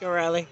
Let's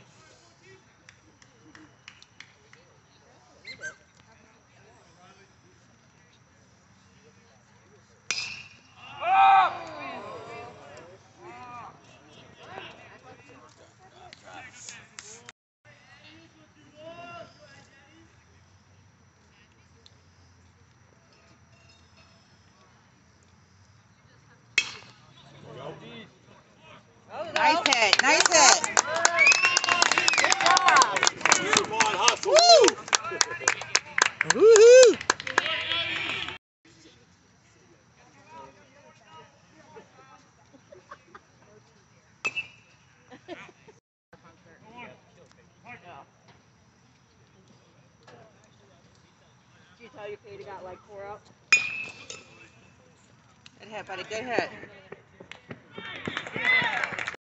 Did you Katie got like four out? Good hit, buddy. Good hit.